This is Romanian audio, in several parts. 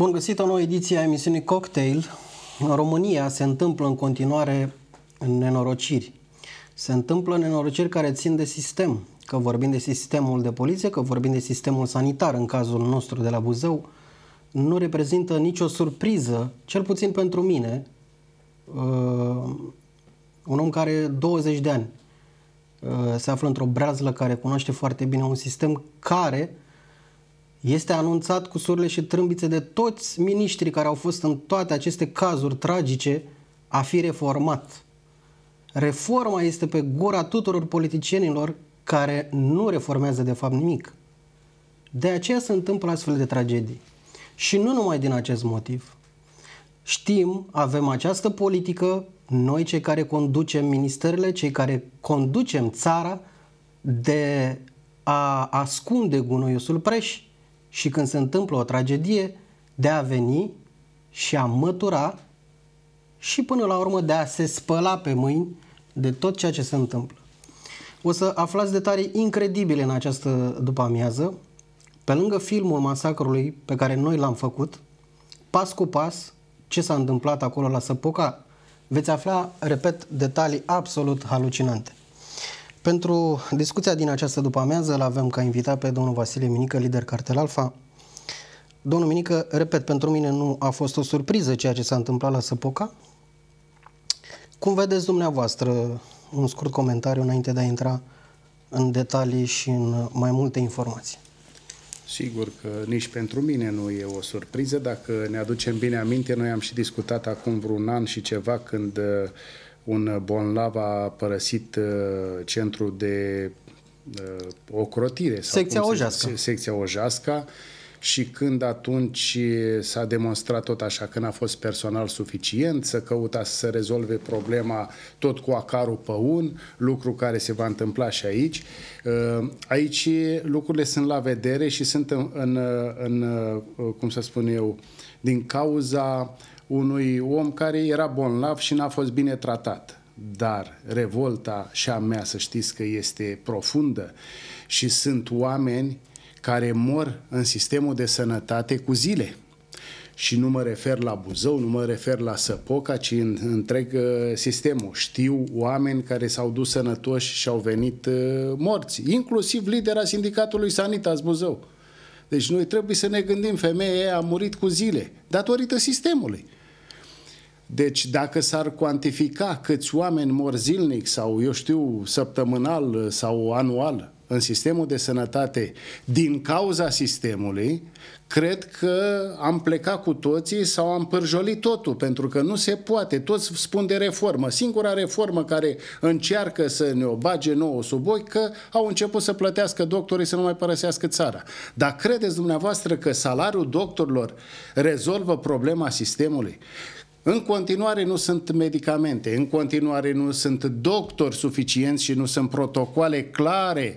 Bun găsit o nouă ediție a emisiunii Cocktail. În România se întâmplă în continuare nenorociri. Se întâmplă nenorociri care țin de sistem, că vorbim de sistemul de poliție, că vorbim de sistemul sanitar în cazul nostru de la Buzău, nu reprezintă nicio surpriză, cel puțin pentru mine, uh, un om care are 20 de ani uh, se află într-o brazlă care cunoaște foarte bine un sistem care este anunțat cu surle și trâmbițe de toți miniștrii care au fost în toate aceste cazuri tragice a fi reformat. Reforma este pe gura tuturor politicienilor care nu reformează de fapt nimic. De aceea se întâmplă astfel de tragedii. Și nu numai din acest motiv. Știm, avem această politică, noi cei care conducem ministerele, cei care conducem țara, de a ascunde gunoiul sub preș și când se întâmplă o tragedie, de a veni și a mătura și până la urmă de a se spăla pe mâini de tot ceea ce se întâmplă. O să aflați detalii incredibile în această după amiază, pe lângă filmul masacrului pe care noi l-am făcut, pas cu pas, ce s-a întâmplat acolo la Săpoca, veți afla, repet, detalii absolut halucinante. Pentru discuția din această după amiază îl avem ca invitat pe domnul Vasile Minică, lider Cartel Alfa. Domnul Minică, repet, pentru mine nu a fost o surpriză ceea ce s-a întâmplat la Săpoca. Cum vedeți dumneavoastră un scurt comentariu înainte de a intra în detalii și în mai multe informații? Sigur că nici pentru mine nu e o surpriză. Dacă ne aducem bine aminte, noi am și discutat acum vreun an și ceva când un bolnav a părăsit uh, centrul de uh, ocrotire. Sau secția Ojasca. Secția Ojasca și când atunci s-a demonstrat tot așa că n-a fost personal suficient, să căuta să rezolve problema tot cu acarul pe un, lucru care se va întâmpla și aici. Uh, aici lucrurile sunt la vedere și sunt în, în, în cum să spun eu, din cauza unui om care era bolnav și n-a fost bine tratat. Dar revolta și a mea, să știți că este profundă și sunt oameni care mor în sistemul de sănătate cu zile. Și nu mă refer la Buzău, nu mă refer la Săpoca, ci în întreg uh, sistemul. Știu oameni care s-au dus sănătoși și au venit uh, morți, inclusiv lidera sindicatului Sanitas Buzău. Deci noi trebuie să ne gândim, femeia a murit cu zile, datorită sistemului. Deci dacă s-ar cuantifica câți oameni mor zilnic sau, eu știu, săptămânal sau anual în sistemul de sănătate din cauza sistemului, cred că am plecat cu toții sau am pârjolit totul, pentru că nu se poate. Toți spun de reformă. Singura reformă care încearcă să ne o bage nouă sub ochi, că au început să plătească doctorii să nu mai părăsească țara. Dar credeți dumneavoastră că salariul doctorilor rezolvă problema sistemului? În continuare nu sunt medicamente, în continuare nu sunt doctori suficienți și nu sunt protocoale clare.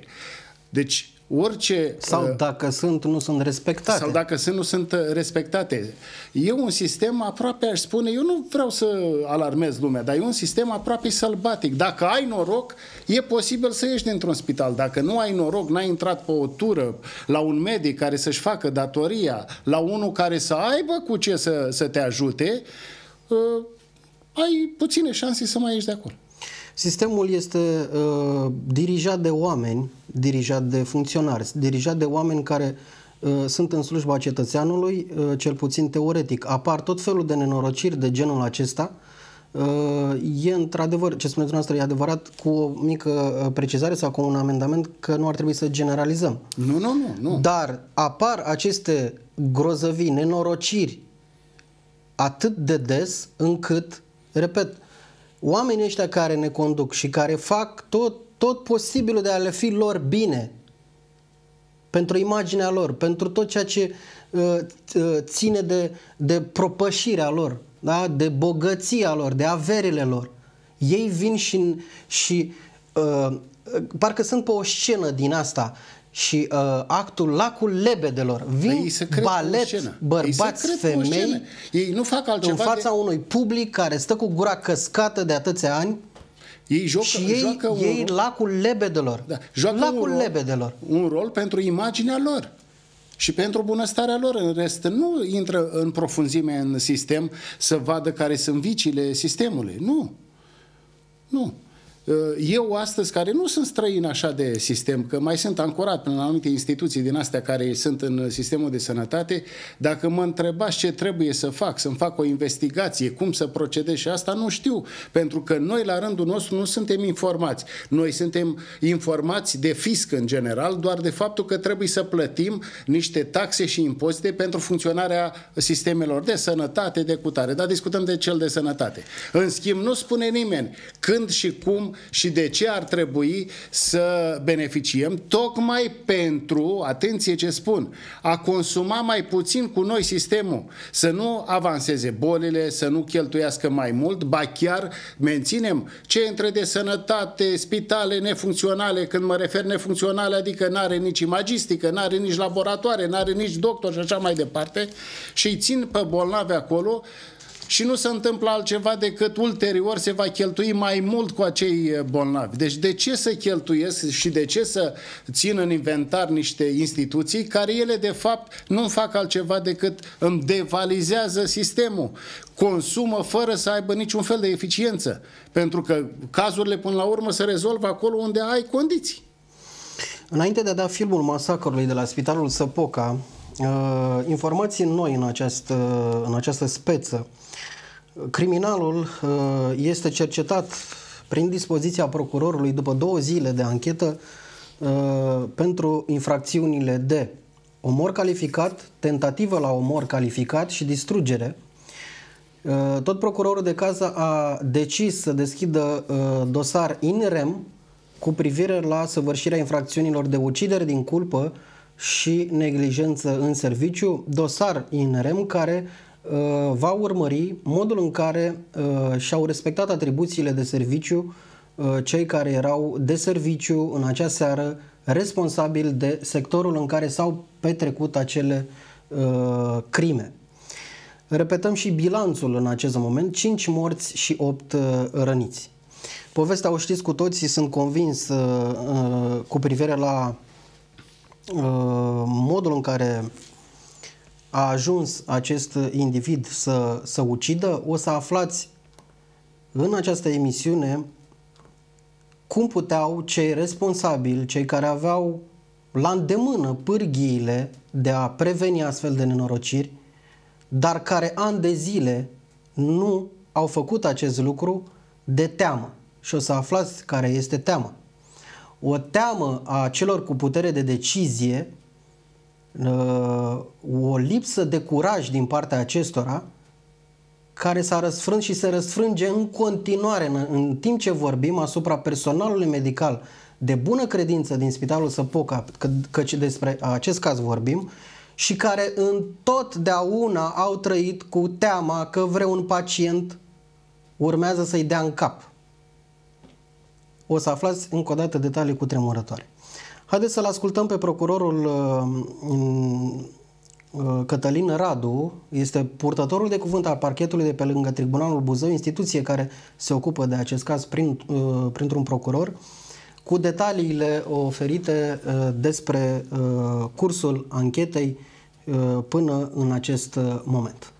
Deci orice... Sau uh, dacă sunt, nu sunt respectate. Sau dacă sunt, nu sunt uh, respectate. E un sistem aproape, aș spune, eu nu vreau să alarmez lumea, dar e un sistem aproape sălbatic. Dacă ai noroc, e posibil să ieși dintr-un spital. Dacă nu ai noroc, n-ai intrat pe o tură la un medic care să-și facă datoria, la unul care să aibă cu ce să, să te ajute, uh, ai puține șanse să mai ieși de acolo. Sistemul este uh, dirijat de oameni, dirijat de funcționari, dirijat de oameni care uh, sunt în slujba cetățeanului, uh, cel puțin teoretic. Apar tot felul de nenorociri de genul acesta. Uh, e într-adevăr, ce spuneți dumneavoastră, e adevărat cu o mică uh, precizare sau cu un amendament că nu ar trebui să generalizăm. Nu, nu, nu. nu. Dar apar aceste grozăvii, nenorociri atât de des încât, repet, oamenii ăștia care ne conduc și care fac tot, tot posibilul de a le fi lor bine pentru imaginea lor, pentru tot ceea ce uh, uh, ține de, de propășirea lor, da? de bogăția lor, de averile lor. Ei vin și, și uh, parcă sunt pe o scenă din asta și uh, actul Lacul Lebedelor. Vin ei se balet, bărbați, ei femei ei nu fac altceva în fața de... unui public care stă cu gura căscată de atâția ani ei joacă, și ei, joacă un ei lacul lebedelor. Da, joacă lacul un rol, lebedelor. Un rol pentru imaginea lor. și pentru bunăstarea lor. În rest, nu intră în profunzime în sistem să vadă care sunt viciile sistemului. Nu. Nu. Uh, eu astăzi, care nu sunt străin așa de sistem, că mai sunt ancorat în anumite instituții din astea care sunt în sistemul de sănătate, dacă mă întrebați ce trebuie să fac, să-mi fac o investigație, cum să procedez și asta, nu știu. Pentru că noi, la rândul nostru, nu suntem informați. Noi suntem informați de fisc în general, doar de faptul că trebuie să plătim niște taxe și impozite pentru funcționarea sistemelor de sănătate, de cutare. Dar discutăm de cel de sănătate. În schimb, nu spune nimeni când și cum și de ce ar trebui să beneficiem, tocmai pentru, atenție ce spun, a consuma mai puțin cu noi sistemul, să nu avanseze bolile, să nu cheltuiască mai mult, ba chiar menținem centre de sănătate, spitale nefuncționale, când mă refer nefuncționale, adică nu are nici imagistică, nu are nici laboratoare, nu are nici doctor și așa mai departe, și îi țin pe bolnavi acolo și nu se întâmplă altceva decât ulterior se va cheltui mai mult cu acei eh, bolnavi. Deci de ce să cheltuiesc și de ce să țin în inventar niște instituții care ele de fapt nu fac altceva decât îmi devalizează sistemul, consumă fără să aibă niciun fel de eficiență. Pentru că cazurile până la urmă se rezolvă acolo unde ai condiții. Înainte de a da filmul masacrului de la Spitalul Săpoca, uh, informații noi în această, în această speță. Criminalul uh, este cercetat prin dispoziția procurorului după două zile de anchetă uh, pentru infracțiunile de omor calificat, tentativă la omor calificat și distrugere. Uh, tot procurorul de caz a decis să deschidă dosar in rem cu privire la săvârșirea infracțiunilor de ucidere din culpă și neglijență în serviciu, dosar in rem care Uh, va urmări modul în care uh, și-au respectat atribuțiile de serviciu uh, cei care erau de serviciu în acea seară responsabili de sectorul în care s-au petrecut acele crime. Repetăm și bilanțul în acest moment, 5 morți și 8 răniți. Povestea o știți cu toții, sunt convins cu privire la modul în care a ajuns acest individ să, să ucidă, o să aflați în această emisiune cum puteau cei responsabili, cei care aveau la îndemână pârghiile de a preveni astfel de nenorociri, dar care ani de zile nu au făcut acest lucru de teamă. Și o să aflați care este teama. O teamă a celor cu putere de decizie Uh, o lipsă de curaj din partea acestora care s-a răsfrânt și se răsfrânge în continuare în, în timp ce vorbim asupra personalului medical de bună credință din Spitalul Săpoca, că, căci despre acest caz vorbim, și care întotdeauna au trăit cu teama că vreun pacient urmează să-i dea în cap. O să aflați încă o dată detalii cu tremurătoare. Haideți să-l ascultăm pe procurorul uh, uh, Cătălin Radu, este purtătorul de cuvânt al parchetului de pe lângă Tribunalul Buzău, instituție care se ocupă de acest caz prin, uh, printr-un procuror, cu detaliile oferite despre cursul anchetei până în acest moment.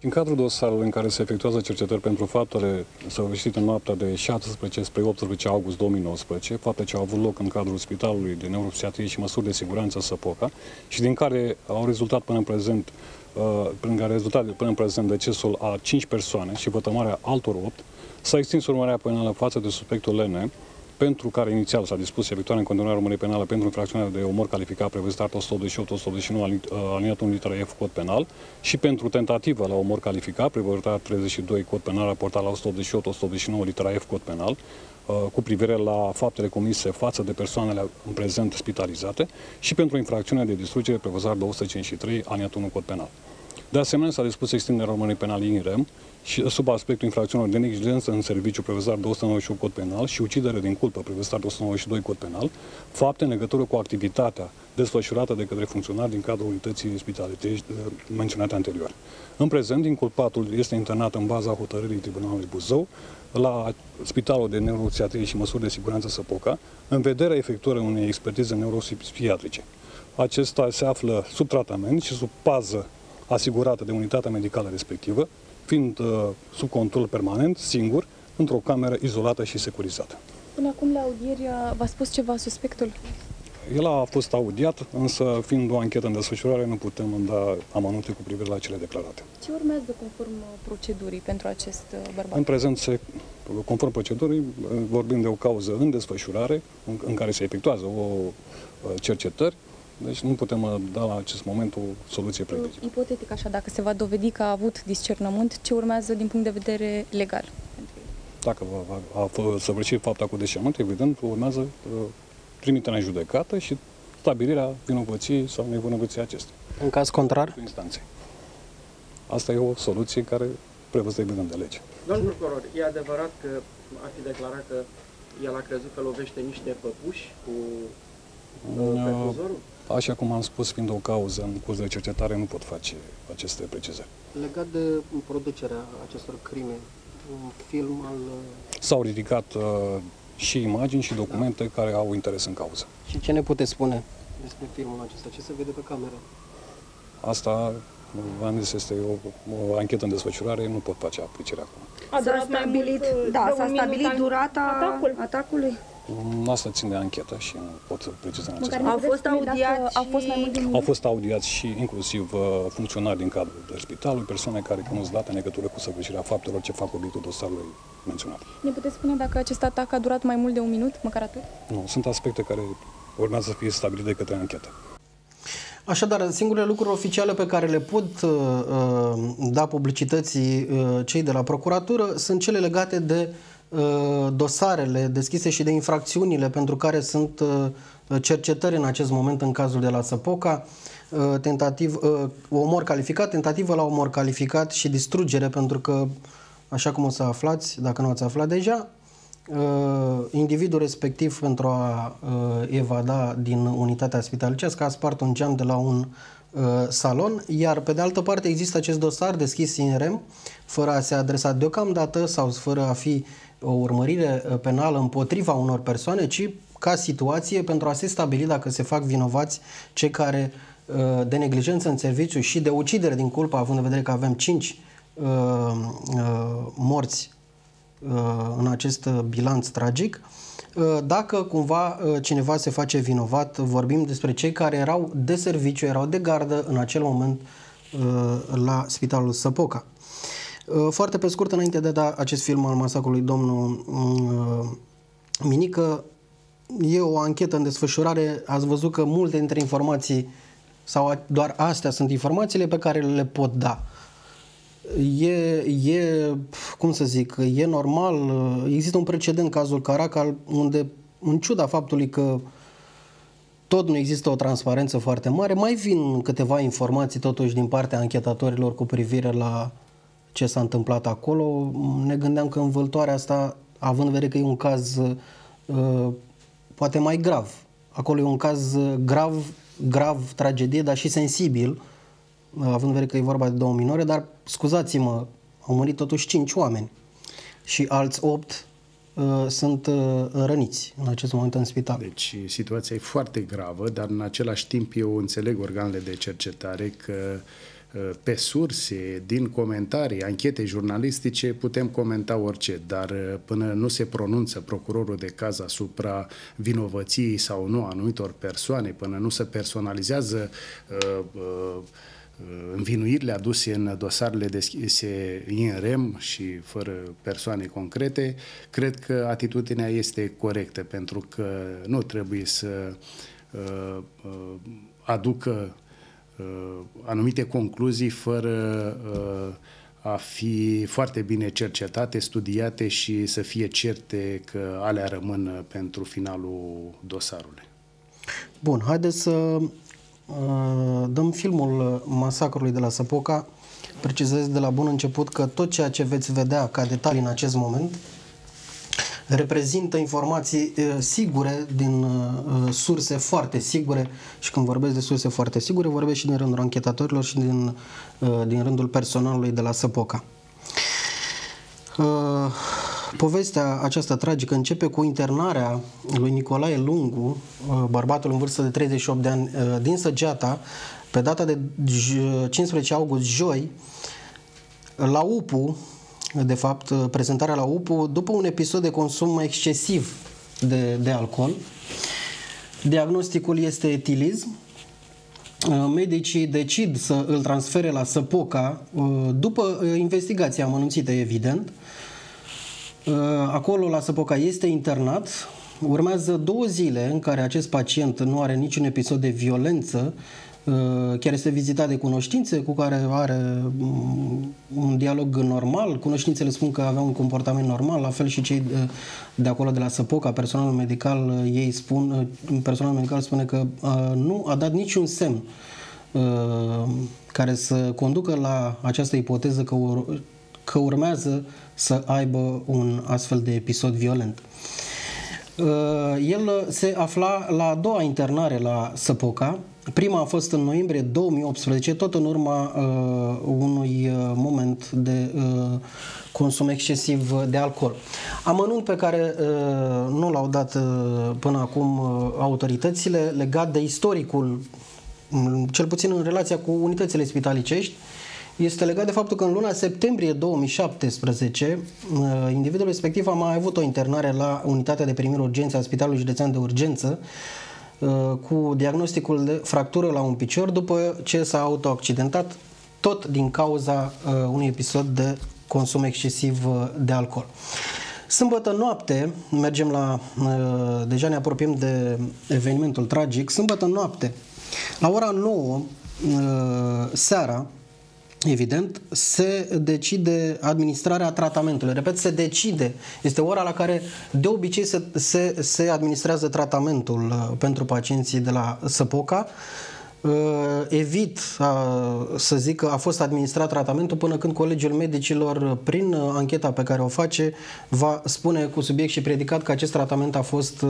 În cadrul dosarului în care se efectuează cercetări pentru faptele săvârșite în noaptea de 17 spre 18 august 2019, fapte ce au avut loc în cadrul Spitalului de Neuropsiatrie și Măsuri de Siguranță Săpoca și din care au rezultat până în prezent uh, prin care rezultat până în prezent decesul a 5 persoane și vătămarea altor 8, s-a extins urmărea penală față de suspectul Lene, pentru care inițial s-a dispus efectuarea în continuare urmării penală pentru infracțiunea de omor calificat prevăzut articolul 188-189 aliniatul 1 litera F cod penal și pentru tentativă la omor calificat prevăzut 32 cod penal raportat la 188-189 litera F cod penal uh, cu privire la faptele comise față de persoanele în prezent spitalizate și pentru infracțiunea de distrugere prevăzut 253 aliniatul 1 cod penal. De asemenea, s-a dispus extinderea urmării penale în IREM și sub aspectul infracțiunilor de neglijență în serviciu prevăzut 291 cod penal și ucidere din culpă prevăzut 292 cod penal, fapte în legătură cu activitatea desfășurată de către funcționari din cadrul unității spitalități menționate anterior. În prezent, inculpatul este internat în baza hotărârii Tribunalului Buzău la Spitalul de Neuropsiatrie și Măsuri de Siguranță Săpoca, în vederea efectuării unei expertize neuropsihiatrice. acesta se află sub tratament și sub pază asigurată de unitatea medicală respectivă, fiind uh, sub control permanent, singur, într-o cameră izolată și securizată. Până acum la audieri v-a spus ceva suspectul? El a fost audiat, însă fiind o anchetă în desfășurare, nu putem da amănunte cu privire la cele declarate. Ce urmează conform uh, procedurii pentru acest uh, bărbat? În prezent, se, conform procedurii, uh, vorbim de o cauză în desfășurare, în, în care se efectuează o cercetări, deci nu putem da la acest moment o soluție previzibilă. Ipotetic așa, dacă se va dovedi că a avut discernământ, ce urmează din punct de vedere legal? Dacă va, va, a săvârșit fapta cu discernământ, evident, urmează trimiterea în judecată și stabilirea vinovăției sau nevinovăției acestei. În caz contrar? Instanței. Asta e o soluție care prevăzută evident de lege. Domnul procuror, e adevărat că a fi declarat că el a crezut că lovește niște păpuși cu uh, perfuzorul? Așa cum am spus, fiind o cauză în curs de cercetare, nu pot face aceste precizări. Legat de producerea acestor crime, un film al... S-au ridicat uh, și imagini și documente care au interes în cauză. Și ce ne puteți spune despre filmul acesta? Ce se vede pe cameră? Asta, v-am zis, este o, o anchetă în desfășurare, nu pot face aplicarea acum. S-a stabilit, da, s-a stabilit durata atacul. atacului? Mm, asta țin de anchetă și nu pot să precizez în acest moment. Au fost audiați au fost mai mult din Au fost audiați și inclusiv uh, funcționari din cadrul spitalului, persoane care cunosc date în legătură cu săvârșirea faptelor ce fac obiectul dosarului menționat. Ne puteți spune dacă acest atac a durat mai mult de un minut, măcar atât? Nu, sunt aspecte care urmează să fie stabilite de către anchetă. Așadar, singurele lucruri oficiale pe care le pot uh, uh da publicității uh, cei de la procuratură sunt cele legate de uh, dosarele deschise și de infracțiunile pentru care sunt uh, cercetări în acest moment în cazul de la Săpoca, uh, tentativ, uh, omor calificat, tentativă la omor calificat și distrugere pentru că așa cum o să aflați, dacă nu ați aflat deja, uh, individul respectiv pentru a uh, evada din unitatea spitalicească a spart un geam de la un uh, salon, iar pe de altă parte există acest dosar deschis în rem, fără a se adresa deocamdată sau fără a fi o urmărire penală împotriva unor persoane, ci ca situație pentru a se stabili dacă se fac vinovați cei care de neglijență în serviciu și de ucidere din culpă, având în vedere că avem 5 Uh, uh, morți uh, în acest bilanț tragic, dacă cumva cineva se face vinovat, vorbim despre cei care erau de serviciu, erau de gardă în acel moment la Spitalul Săpoca. Foarte pe scurt, înainte de a da acest film al masacrului domnul Minică, e o anchetă în desfășurare, ați văzut că multe dintre informații sau doar astea sunt informațiile pe care le pot da. E, e, cum să zic, e normal, există un precedent, cazul Caracal, unde, în ciuda faptului că tot nu există o transparență foarte mare, mai vin câteva informații totuși din partea anchetatorilor cu privire la ce s-a întâmplat acolo. Ne gândeam că învăltoarea asta, având în vedere că e un caz uh, poate mai grav, acolo e un caz grav, grav, tragedie, dar și sensibil, uh, având în vedere că e vorba de două minore, dar scuzați-mă, au murit totuși cinci oameni și alți opt uh, sunt uh, răniți în acest moment în spital. Deci situația e foarte gravă, dar în același timp eu înțeleg organele de cercetare că uh, pe surse, din comentarii, anchete jurnalistice, putem comenta orice, dar uh, până nu se pronunță procurorul de caz asupra vinovăției sau nu a anumitor persoane, până nu se personalizează uh, uh, învinuirile aduse în dosarele deschise în rem și fără persoane concrete, cred că atitudinea este corectă, pentru că nu trebuie să uh, uh, aducă uh, anumite concluzii fără uh, a fi foarte bine cercetate, studiate și să fie certe că alea rămân pentru finalul dosarului. Bun, haideți să Uh, dăm filmul masacrului de la Săpoca. Precizez de la bun început că tot ceea ce veți vedea ca detalii în acest moment reprezintă informații uh, sigure din uh, surse foarte sigure și când vorbesc de surse foarte sigure vorbesc și din rândul anchetatorilor și din, din rândul personalului de la Săpoca. povestea aceasta tragică începe cu internarea lui Nicolae Lungu, uh, bărbatul în vârstă de 38 de ani, uh, din Săgeata, pe data de 15 august, joi, la UPU, de fapt, prezentarea la UPU, după un episod de consum excesiv de, de alcool. Diagnosticul este etilism. Medicii decid să îl transfere la Săpoca după investigația amănunțită, evident. Acolo, la Săpoca, este internat. Urmează două zile în care acest pacient nu are niciun episod de violență Uh, chiar este vizitat de cunoștințe cu care are mm, un dialog normal. Cunoștințele spun că avea un comportament normal, la fel și cei de, de acolo de la Săpoca, personalul medical, uh, ei spun, uh, personalul medical spune că nu a dat niciun semn care să conducă la această ipoteză că, ur- că urmează să aibă un astfel de episod violent. El se afla la a doua internare la Săpoca, Prima a fost în noiembrie 2018, tot în urma uh, unui uh, moment de uh, consum excesiv de alcool. Amănunt pe care uh, nu l-au dat uh, până acum uh, autoritățile legat de istoricul, um, cel puțin în relația cu unitățile spitalicești, este legat de faptul că în luna septembrie 2017 uh, individul respectiv a mai avut o internare la unitatea de primire urgență a Spitalului Județean de Urgență Uh, cu diagnosticul de fractură la un picior după ce s-a autoaccidentat tot din cauza uh, unui episod de consum excesiv uh, de alcool. Sâmbătă noapte, mergem la, deja ne apropiem de evenimentul tragic, sâmbătă noapte, la ora 9 seara, evident, se decide administrarea tratamentului. Repet, se decide. Este ora la care de obicei se, se, se administrează tratamentul uh, pentru pacienții de la Săpoca. Uh, evit să zic că a fost administrat tratamentul până când Colegiul Medicilor, prin uh, ancheta pe care o face, va spune cu subiect și predicat că acest tratament a fost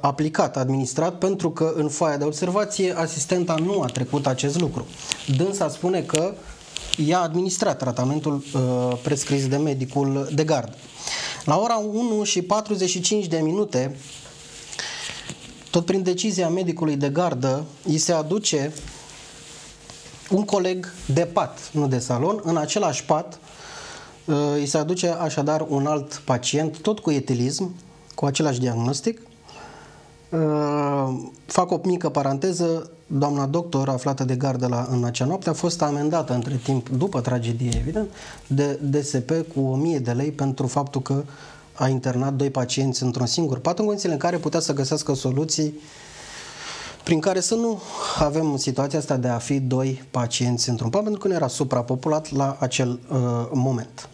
aplicat, administrat, pentru că în foaia de observație asistenta nu a trecut acest lucru. Dânsa spune că i-a administrat tratamentul uh, prescris de medicul de gard. La ora 1 și 45 de minute, tot prin decizia medicului de gardă, îi se aduce un coleg de pat, nu de salon, în același pat uh, îi se aduce așadar un alt pacient, tot cu etilism, cu același diagnostic, Uh, fac o mică paranteză, doamna doctor aflată de gardă la, în acea noapte a fost amendată între timp, după tragedie evident, de DSP cu 1000 de lei pentru faptul că a internat doi pacienți într-un singur pat, în condițiile în care putea să găsească soluții prin care să nu avem situația asta de a fi doi pacienți într-un pat, pentru că nu era suprapopulat la acel uh, moment,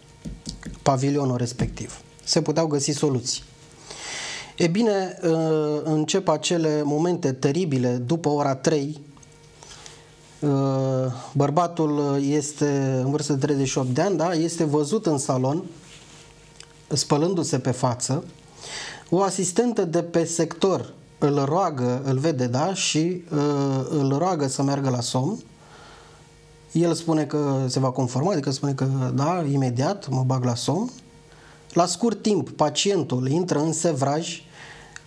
pavilionul respectiv. Se puteau găsi soluții. E bine, uh, încep acele momente teribile după ora 3. Uh, bărbatul este în vârstă de 38 de ani, da? este văzut în salon, spălându-se pe față. O asistentă de pe sector îl roagă, îl vede, da, și uh, îl roagă să meargă la somn. El spune că se va conforma, adică spune că da, imediat mă bag la somn. La scurt timp, pacientul intră în sevraj,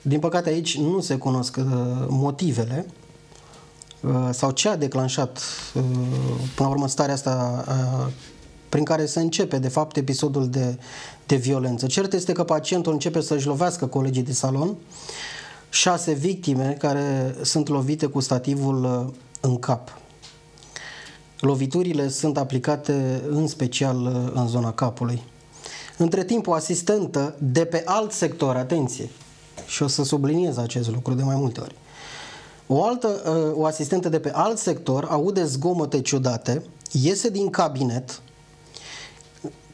din păcate aici nu se cunosc uh, motivele uh, sau ce a declanșat uh, până la urmă starea asta prin care se începe de fapt episodul de, de violență. Cert este că pacientul începe să-și lovească colegii de salon, șase victime care sunt lovite cu stativul în cap. Loviturile sunt aplicate în special în zona capului. Între timp, o asistentă de pe alt sector, atenție, și o să subliniez acest lucru de mai multe ori. O altă, uh, o asistentă de pe alt sector aude zgomote ciudate, iese din cabinet,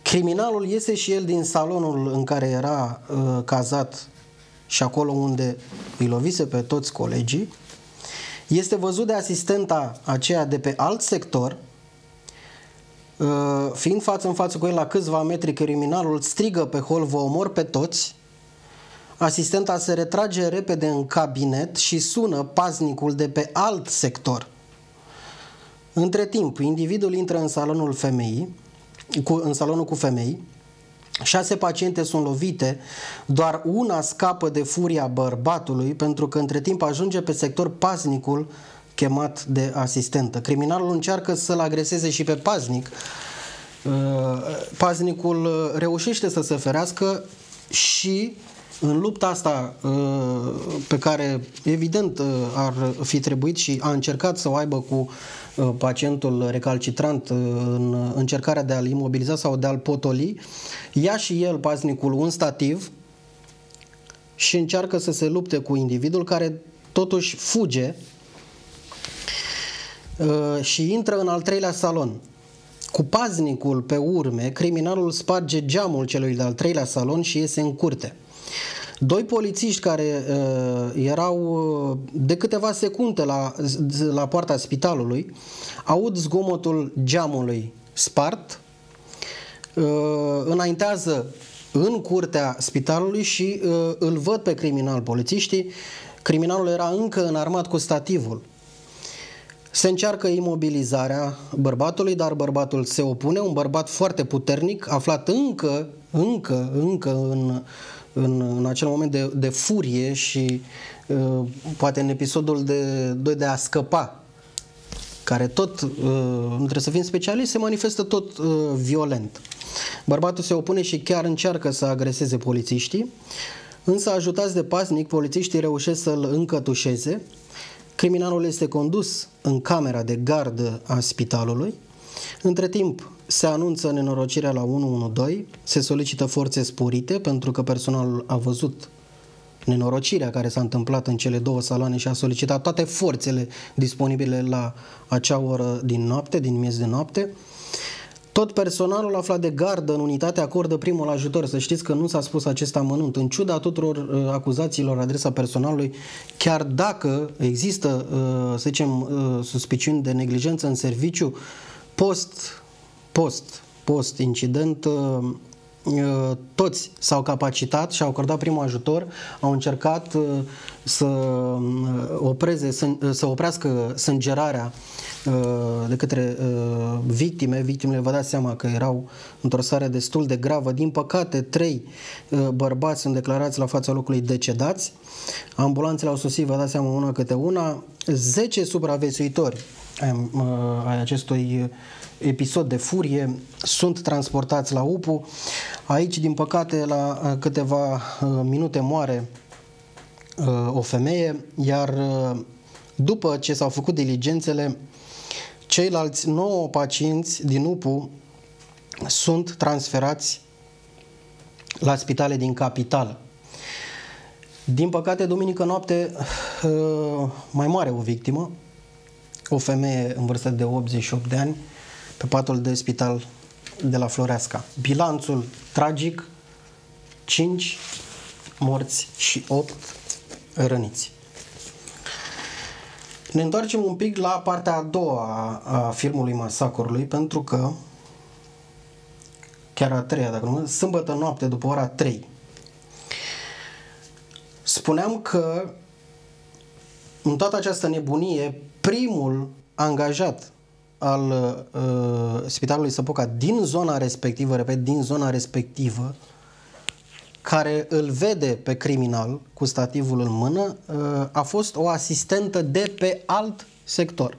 criminalul iese și el din salonul în care era uh, cazat și acolo unde îi lovise pe toți colegii, este văzut de asistenta aceea de pe alt sector, uh, fiind față în față cu el la câțiva metri, criminalul strigă pe hol, vă omor pe toți, Asistenta se retrage repede în cabinet și sună paznicul de pe alt sector. Între timp, individul intră în salonul femeii, cu, în salonul cu femei, Șase paciente sunt lovite, doar una scapă de furia bărbatului pentru că între timp ajunge pe sector paznicul chemat de asistentă. Criminalul încearcă să-l agreseze și pe paznic. Uh, paznicul reușește să se ferească și în lupta asta uh, pe care evident uh, ar fi trebuit și a încercat să o aibă cu pacientul recalcitrant în încercarea de a-l imobiliza sau de a-l potoli, ia și el, paznicul, un stativ și încearcă să se lupte cu individul care totuși fuge Uh, și intră în al treilea salon. Cu paznicul pe urme, criminalul sparge geamul celui de-al treilea salon și iese în curte. Doi polițiști care uh, erau uh, de câteva secunde la, la poarta spitalului aud zgomotul geamului spart, uh, înaintează în curtea spitalului și uh, îl văd pe criminal polițiștii. Criminalul era încă înarmat cu stativul. Se încearcă imobilizarea bărbatului, dar bărbatul se opune, un bărbat foarte puternic, aflat încă, încă, încă în, în, în acel moment de, de furie și uh, poate în episodul de, de, de a scăpa, care tot, uh, nu trebuie să fim specialiști, se manifestă tot uh, violent. Bărbatul se opune și chiar încearcă să agreseze polițiștii, însă ajutați de pasnic, polițiștii reușesc să-l încătușeze, Criminalul este condus în camera de gardă a spitalului. Între timp, se anunță nenorocirea la 112, se solicită forțe sporite pentru că personalul a văzut nenorocirea care s-a întâmplat în cele două saloane și a solicitat toate forțele disponibile la acea oră din noapte, din miez de noapte. Tot personalul aflat de gardă în unitate acordă primul ajutor. Să știți că nu s-a spus acest amănunt. În ciuda tuturor uh, acuzațiilor adresa personalului, chiar dacă există, uh, să zicem, uh, suspiciuni de neglijență în serviciu, post, post, post incident, uh, uh, toți s-au capacitat și au acordat primul ajutor, au încercat uh, să opreze, să oprească sângerarea de către victime. Victimele, vă dați seama că erau într-o stare destul de gravă. Din păcate, trei bărbați sunt declarați la fața locului decedați. Ambulanțele au sosit, vă dați seama, una câte una. 10 supraviețuitori ai acestui episod de furie sunt transportați la UPU. Aici, din păcate, la câteva minute moare o femeie, iar după ce s-au făcut diligențele, ceilalți 9 pacienți din UPU sunt transferați la spitale din capitală. Din păcate, duminică noapte mai moare o victimă, o femeie în vârstă de 88 de ani, pe patul de spital de la Floreasca. Bilanțul tragic, 5 morți și 8 răniți. Ne întoarcem un pic la partea a doua a filmului masacrului, pentru că chiar a treia, dacă nu, sâmbătă noapte după ora 3. Spuneam că în toată această nebunie, primul angajat al uh, Spitalului Săpoca din zona respectivă, repet, din zona respectivă, care îl vede pe criminal cu stativul în mână, uh, a fost o asistentă de pe alt sector.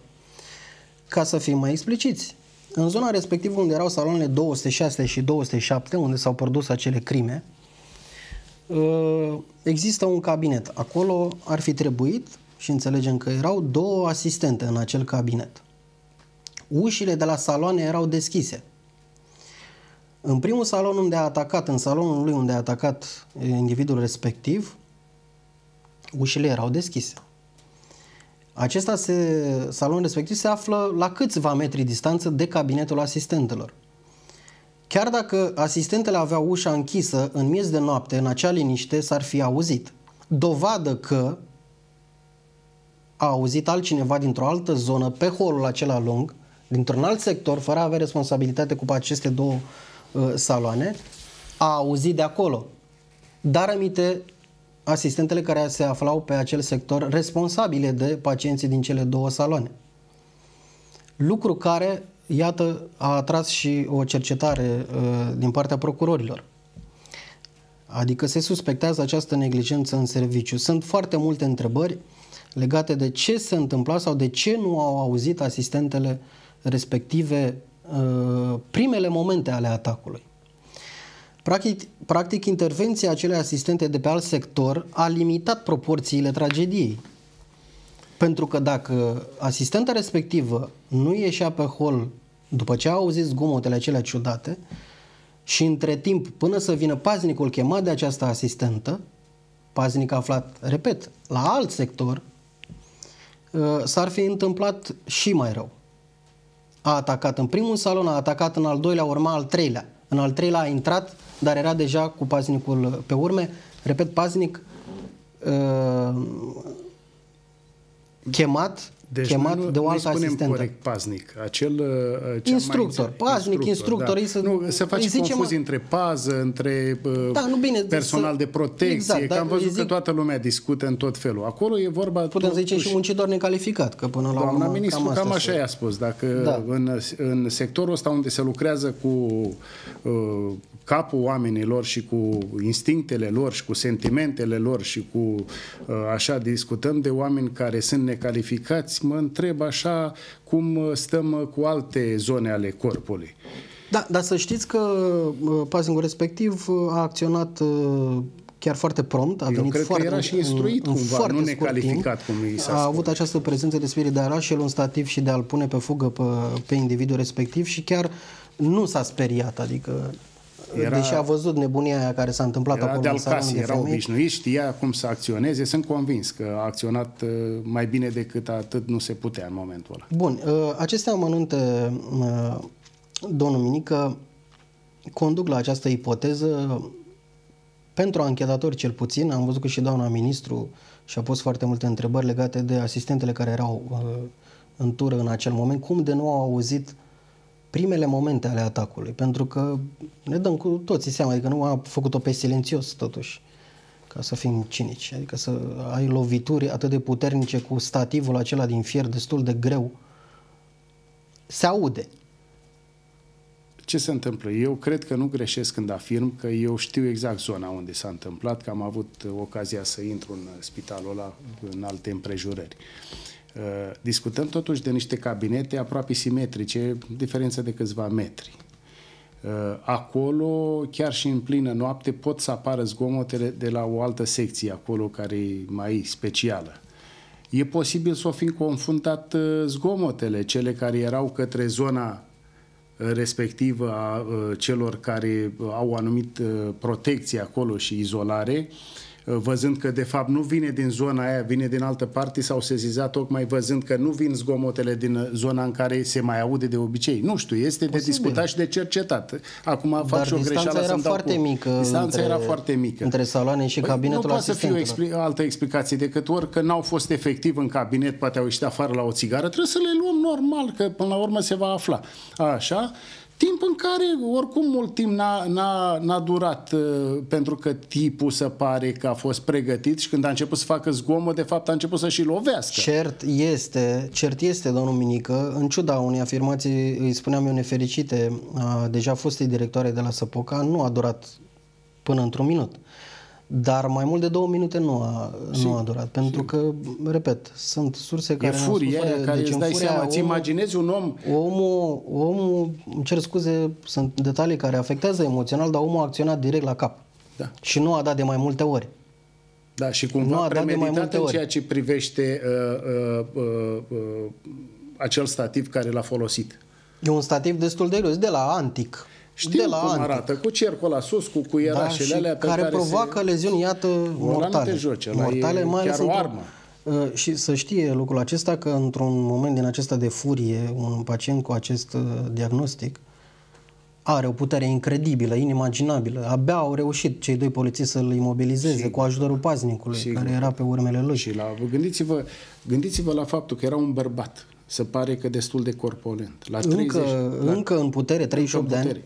Ca să fim mai expliciți, în zona respectivă unde erau saloanele 206 și 207, unde s-au produs acele crime, uh, există un cabinet. Acolo ar fi trebuit, și înțelegem că erau două asistente în acel cabinet ușile de la saloane erau deschise. În primul salon unde a atacat, în salonul lui unde a atacat individul respectiv, ușile erau deschise. Acesta se, salon respectiv se află la câțiva metri distanță de cabinetul asistentelor. Chiar dacă asistentele aveau ușa închisă în miez de noapte, în acea liniște, s-ar fi auzit. Dovadă că a auzit altcineva dintr-o altă zonă, pe holul acela lung, dintr-un alt sector, fără a avea responsabilitate cu aceste două uh, saloane, a auzit de acolo. Dar amite asistentele care se aflau pe acel sector responsabile de pacienții din cele două saloane. Lucru care, iată, a atras și o cercetare uh, din partea procurorilor. Adică se suspectează această neglijență în serviciu. Sunt foarte multe întrebări legate de ce se întâmpla sau de ce nu au auzit asistentele respective uh, primele momente ale atacului. Practic, practic, intervenția acelei asistente de pe alt sector a limitat proporțiile tragediei. Pentru că dacă asistenta respectivă nu ieșea pe hol după ce a auzit zgomotele acelea ciudate și între timp, până să vină paznicul chemat de această asistentă, paznic aflat, repet, la alt sector, uh, s-ar fi întâmplat și mai rău. A atacat în primul salon, a atacat în al doilea, urma al treilea. În al treilea a intrat, dar era deja cu paznicul pe urme. Repet, paznic uh, chemat deci chemat nu, de o altă asistentă. corect paznic, acel uh, instructor, mai paznic, instructor, da. să, nu, se face confuzii ma... între pază, între uh, da, nu, bine, personal să... de protecție, exact, că am văzut zic... că toată lumea discută în tot felul. Acolo e vorba... Putem să zicem și muncitor necalificat, că până la Doamna urmă ministru cam, cam așa i-a spus. Dacă da. în, în sectorul ăsta unde se lucrează cu uh, capul oamenilor și cu instinctele lor și cu sentimentele lor și cu uh, așa discutăm de oameni care sunt necalificați, mă întreb așa cum stăm cu alte zone ale corpului. Da, dar să știți că uh, pazingul respectiv a acționat uh, chiar foarte prompt. A Eu venit cred foarte, că era și instruit în, cumva, foarte nu necalificat, cum i s-a A avut această prezență de spirit de a lua și el un stativ și de a-l pune pe fugă pe, pe individul respectiv și chiar nu s-a speriat, adică era, deși a văzut nebunia aia care s-a întâmplat era acolo de în salonul de era femei. obișnuit, știa cum să acționeze, sunt convins că a acționat uh, mai bine decât atât nu se putea în momentul ăla. Bun, uh, acestea amănunte, uh, domnul Minică, conduc la această ipoteză pentru anchetatori cel puțin, am văzut că și doamna ministru și-a pus foarte multe întrebări legate de asistentele care erau în tură în acel moment, cum de nu au auzit uh, primele momente ale atacului, pentru că ne dăm cu toții seama, adică nu a făcut-o pe silențios totuși, ca să fim cinici, adică să ai lovituri atât de puternice cu stativul acela din fier destul de greu, se aude. Ce se întâmplă? Eu cred că nu greșesc când afirm că eu știu exact zona unde s-a întâmplat, că am avut ocazia să intru în spitalul ăla în alte împrejurări. Uh, Uh, discutăm totuși de niște cabinete aproape simetrice, diferență de câțiva metri. Uh, acolo, chiar și în plină noapte, pot să apară zgomotele de la o altă secție, acolo care e mai specială. E posibil să o fi confundat uh, zgomotele, cele care erau către zona respectivă a celor care au anumit protecție acolo și izolare, văzând că de fapt nu vine din zona aia, vine din altă parte, s-au sezizat tocmai văzând că nu vin zgomotele din zona în care se mai aude de obicei. Nu știu, este Posibil. de discutat și de cercetat. Acum fac Dar și o greșeală era foarte cu... mică. Distanța între, era foarte mică. Între saloane și păi cabinetul Nu poate să fie o expli- altă explicație decât ori că n-au fost efectiv în cabinet, poate au ieșit afară la o țigară, trebuie să le luăm normal, că până la urmă se va afla. Așa, Timp în care, oricum, mult timp n-a, n-a, n-a durat, uh, pentru că tipul să pare că a fost pregătit și când a început să facă zgomot, de fapt a început să și lovească. Cert este, cert este, domnul Minică, în ciuda unei afirmații, îi spuneam eu nefericite, a deja fostei directoare de la Săpoca, nu a durat până într-un minut. Dar mai mult de două minute nu a, nu a durat, pentru că, repet, sunt surse care... E furia aia care deci îți dai seama, îți imaginezi un om... Omul, omul, îmi cer scuze, sunt detalii care afectează emoțional, dar omul a acționat direct la cap. Da. Și nu a dat de mai multe ori. Da, și cumva nu a dat de mai multe în ceea ce privește uh, uh, uh, uh, acel stativ care l-a folosit. E un stativ destul de greu, de la antic. Știu de la cum antic. arată, cu cercul la sus, cu cuierașele da, alea pe care, care provoacă se... leziuni, iată, mortale. te joci, mortale, e mai ales chiar o armă. Uh, și să știe lucrul acesta că într-un moment din acesta de furie, un pacient cu acest uh, diagnostic are o putere incredibilă, inimaginabilă. Abia au reușit cei doi polițiști să-l imobilizeze Sigur. cu ajutorul paznicului Sigur. care era pe urmele lui. Și la, gândiți-vă, gândiți-vă la faptul că era un bărbat. Se pare că destul de corpulent. La 30, încă, la, încă în putere, 38 încă de ani.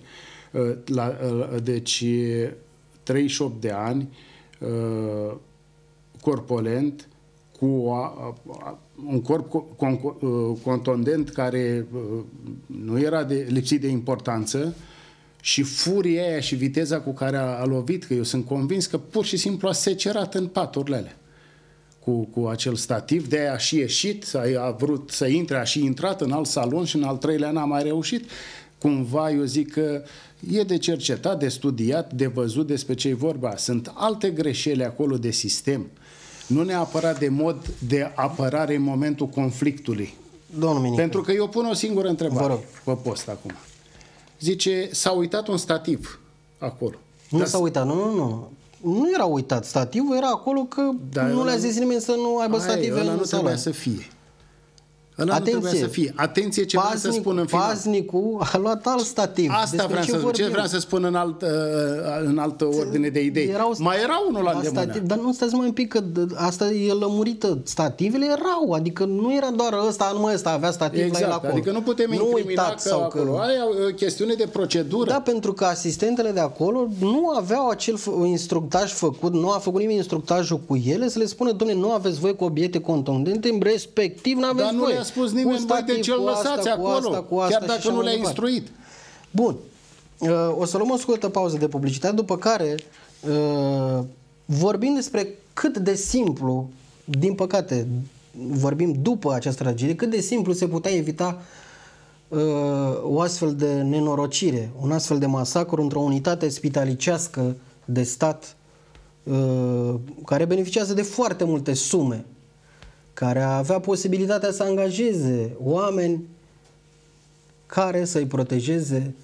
Uh, la, uh, deci 38 de ani, uh, corpulent, cu un corp contondent care nu era de, lipsit de importanță, și furia aia și viteza cu care a, a lovit, că eu sunt convins că pur și simplu a secerat în paturile alea cu, cu acel stativ, de aia a și ieșit, a, a vrut să intre, a și intrat în alt salon și în al treilea n-a mai reușit. Cumva eu zic că e de cercetat, de studiat, de văzut despre ce e vorba. Sunt alte greșeli acolo de sistem, nu neapărat de mod de apărare în momentul conflictului. Domnul Minică. Pentru că eu pun o singură întrebare pe post acum. Zice, s-a uitat un stativ acolo. Nu Dar s-a uitat, nu, nu, nu. Nu era uitat stativul, era acolo că Dar nu le-a zis nimeni să nu aibă stative în nu trebuia să fie. Ăla Atenție. nu trebuia să fie. Atenție ce vreau să spun în final. Paznicul a luat alt stativ. Asta vreau să, ce vreau să spun în, alt, uh, în altă ordine de idei. Erau, mai era unul la stativ, Dar nu stați mai un pic, că asta e lămurită. Stativele erau, adică nu era doar ăsta, numai ăsta avea stativ exact, la el acolo. adică nu putem nu incrimina că sau acolo. Că... Aia e o chestiune de procedură. Da, pentru că asistentele de acolo nu aveau acel instructaj făcut, nu a făcut nimeni instructajul cu ele să le spună, domnule, nu aveți voi cu obiecte contundente, respectiv nu aveți voie a spus nimeni, băi, de ce îl lăsați acolo, cu asta, cu asta, chiar dacă nu le-a instruit. Bun. Uh, o să luăm o scurtă pauză de publicitate, după care uh, vorbim despre cât de simplu, din păcate, vorbim după această tragedie, cât de simplu se putea evita uh, o astfel de nenorocire, un astfel de masacru într-o unitate spitalicească de stat care beneficiază de foarte multe sume care avea posibilitatea să angajeze oameni care să-i protejeze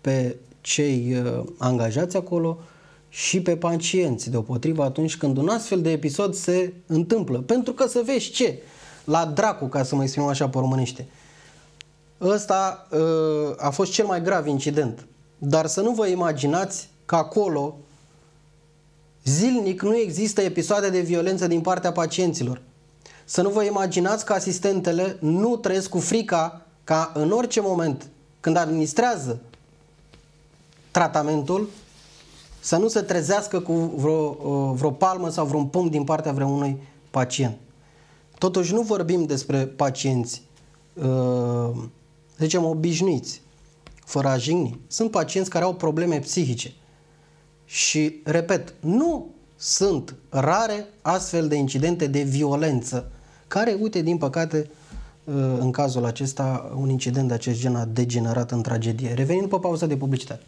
pe cei uh, angajați acolo și pe pacienți, deopotrivă atunci când un astfel de episod se întâmplă. Pentru că să vezi ce? La dracu, ca să mă exprimăm așa pe românește. Ăsta uh, a fost cel mai grav incident. Dar să nu vă imaginați că acolo zilnic nu există episoade de violență din partea pacienților. Să nu vă imaginați că asistentele nu trăiesc cu frica ca în orice moment când administrează tratamentul să nu se trezească cu vreo, uh, vreo palmă sau vreun pumn din partea vreunui pacient. Totuși nu vorbim despre pacienți, uh, să zicem, obișnuiți, fără a jigni. Sunt pacienți care au probleme psihice. Și, repet, nu sunt rare astfel de incidente de violență care, uite, din păcate, în cazul acesta, un incident de acest gen a degenerat în tragedie. Revenind pe pauza de publicitate.